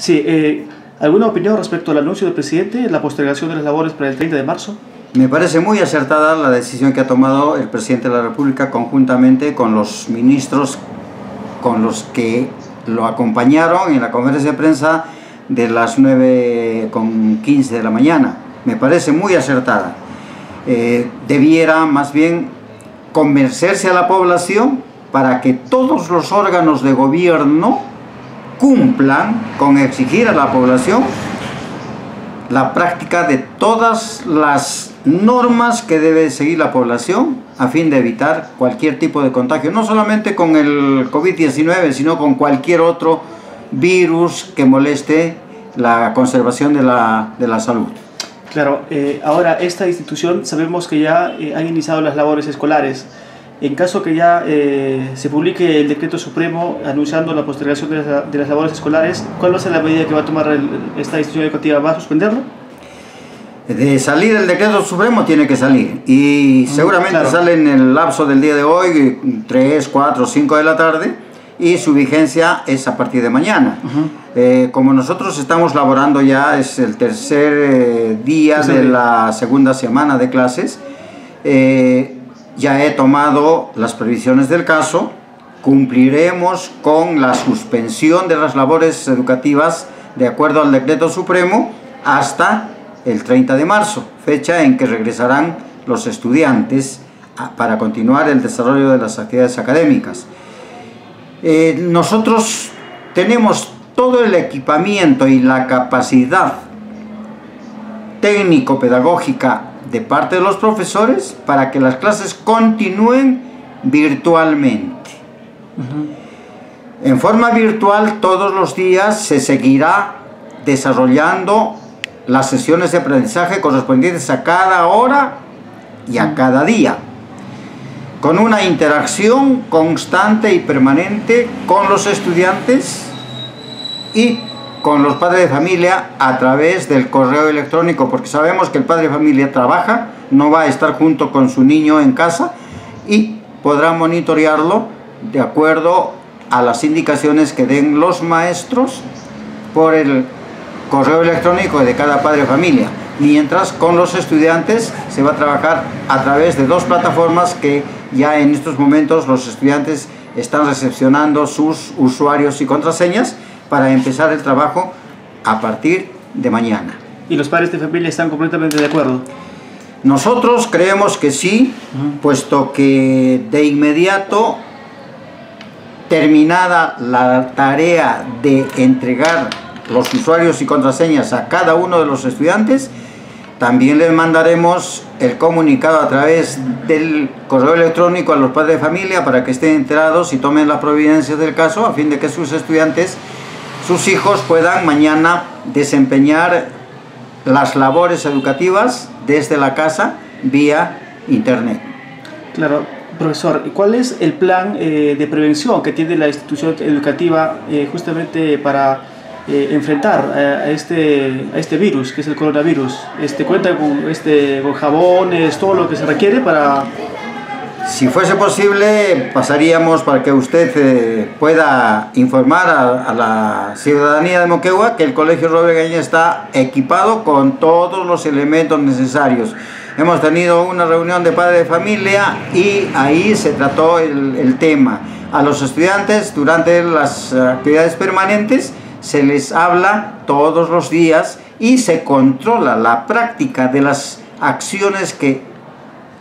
Sí, eh, ¿alguna opinión respecto al anuncio del presidente, la postergación de las labores para el 30 de marzo? Me parece muy acertada la decisión que ha tomado el presidente de la República conjuntamente con los ministros con los que lo acompañaron en la conferencia de prensa de las 9.15 de la mañana. Me parece muy acertada. Eh, debiera más bien convencerse a la población para que todos los órganos de gobierno cumplan con exigir a la población la práctica de todas las normas que debe seguir la población a fin de evitar cualquier tipo de contagio, no solamente con el COVID-19, sino con cualquier otro virus que moleste la conservación de la, de la salud. Claro, eh, ahora esta institución sabemos que ya eh, han iniciado las labores escolares. En caso que ya eh, se publique el decreto supremo anunciando la postergación de las, labores escolares, ¿cuál va a ser la medida que va a tomar esta institución educativa? ¿Va a suspenderlo? De salir el decreto supremo tiene que salir y mm, seguramente sale en el lapso del día de hoy, 3, 4, 5 de la tarde y su vigencia es a partir de mañana. Eh, como nosotros estamos laborando ya, es el tercer eh, día de la segunda semana de clases, eh, ya he tomado las previsiones del caso, cumpliremos con la suspensión de las labores educativas de acuerdo al decreto supremo hasta el 30 de marzo, fecha en que regresarán los estudiantes para continuar el desarrollo de las actividades académicas. Eh, nosotros tenemos todo el equipamiento y la capacidad técnico-pedagógica de parte de los profesores para que las clases continúen virtualmente. En forma virtual todos los días se seguirá desarrollando las sesiones de aprendizaje correspondientes a cada hora y a cada día, con una interacción constante y permanente con los estudiantes y con los padres de familia a través del correo electrónico, porque sabemos que el padre de familia trabaja, no va a estar junto con su niño en casa y podrá monitorearlo de acuerdo a las indicaciones que den los maestros por el correo electrónico de cada padre de familia, mientras con los estudiantes se va a trabajar a través de dos plataformas que ya en estos momentos los estudiantes están recepcionando sus usuarios y contraseñas para empezar el trabajo a partir de mañana. ¿Y los padres de familia están completamente de acuerdo? Nosotros creemos que sí, puesto que de inmediato, terminada la tarea de entregar los usuarios y contraseñas a cada uno de los estudiantes, también les mandaremos el comunicado a través del correo electrónico a los padres de familia para que estén enterados y tomen las providencias del caso a fin de que sus estudiantes sus hijos puedan mañana desempeñar las labores educativas desde la casa vía internet. Claro, profesor, ¿cuál es el plan eh, de prevención que tiene la institución educativa eh, justamente para eh, enfrentar a este, a este virus, que es el coronavirus? Este, ¿Cuenta con, este, con jabones, todo lo que se requiere para si fuese posible, pasaríamos para que usted eh, pueda informar a, la ciudadanía de Moquegua que el Colegio Robregaña está equipado con todos los elementos necesarios. Hemos tenido una reunión de padres de familia y ahí se trató el, el tema. A los estudiantes durante las actividades permanentes se les habla todos los días y se controla la práctica de las acciones que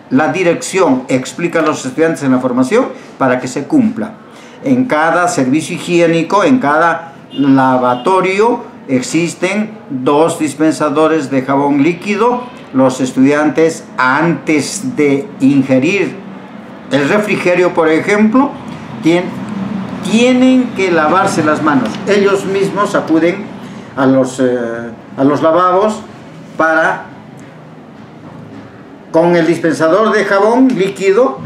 la dirección explica a los estudiantes en la formación para que se cumpla. En cada servicio higiénico, en cada lavatorio, existen dos dispensadores de jabón líquido. Los estudiantes, antes de ingerir el refrigerio, por ejemplo, tienen, que lavarse las manos. Ellos mismos acuden a los, eh, a los lavabos para con el dispensador de jabón líquido,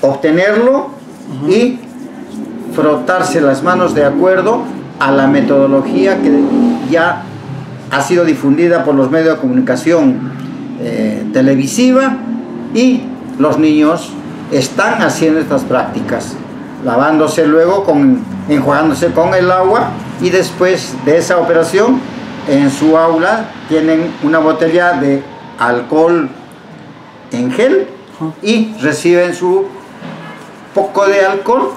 obtenerlo y frotarse las manos de acuerdo a la metodología que ya ha sido difundida por los medios de comunicación eh, televisiva y los niños están haciendo estas prácticas, lavándose luego con enjuagándose con el agua y después de esa operación en su aula tienen una botella de alcohol en gel y reciben su poco de alcohol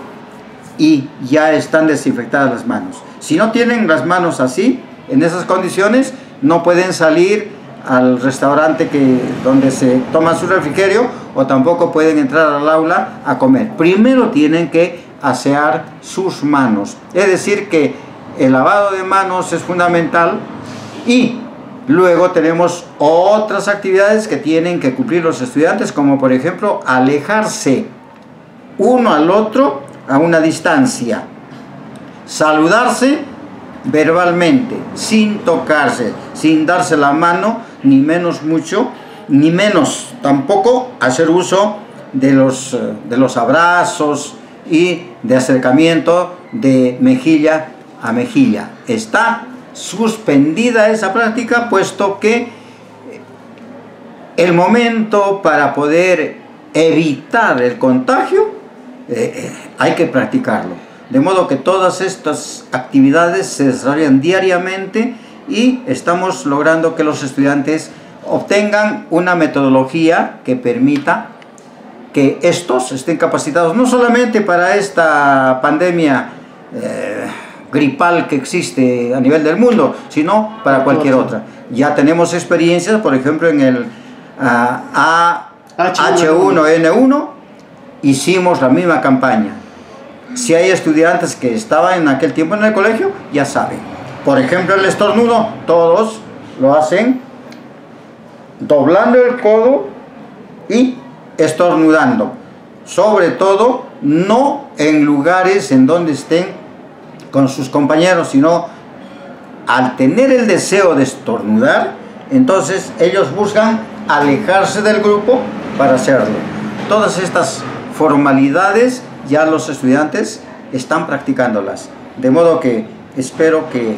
y ya están desinfectadas las manos. Si no tienen las manos así, en esas condiciones, no pueden salir al restaurante que, donde se toma su refrigerio o tampoco pueden entrar al aula a comer. Primero tienen que asear sus manos. Es decir, que el lavado de manos es fundamental y luego tenemos otras actividades que tienen que cumplir los estudiantes, como por ejemplo alejarse uno al otro a una distancia, saludarse verbalmente, sin tocarse, sin darse la mano, ni menos mucho, ni menos tampoco hacer uso de los, eh, de los abrazos y de acercamiento de mejilla a mejilla. Está suspendida esa práctica puesto que el momento para poder evitar el contagio eh, eh, hay que practicarlo. De modo que todas estas actividades se desarrollan diariamente y estamos logrando que los estudiantes obtengan una metodología que permita que estos estén capacitados no solamente para esta pandemia eh, gripal que existe a nivel del mundo, sino para cualquier otra. Ya tenemos experiencias, por ejemplo, en el ah, H1N1, hicimos la misma campaña. Si hay estudiantes que estaban en aquel tiempo en el colegio, ya saben. Por ejemplo, el estornudo, todos lo hacen doblando el codo y estornudando. Sobre todo, no en lugares en donde estén con sus compañeros, sino al tener el deseo de estornudar, entonces ellos buscan alejarse del grupo para hacerlo. Todas estas formalidades ya los estudiantes están practicándolas. De modo que espero que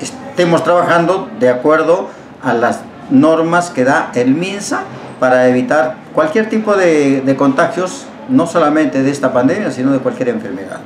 estemos trabajando de acuerdo a las normas que da el MINSA para evitar cualquier tipo de, de contagios, no solamente de esta pandemia, sino de cualquier enfermedad.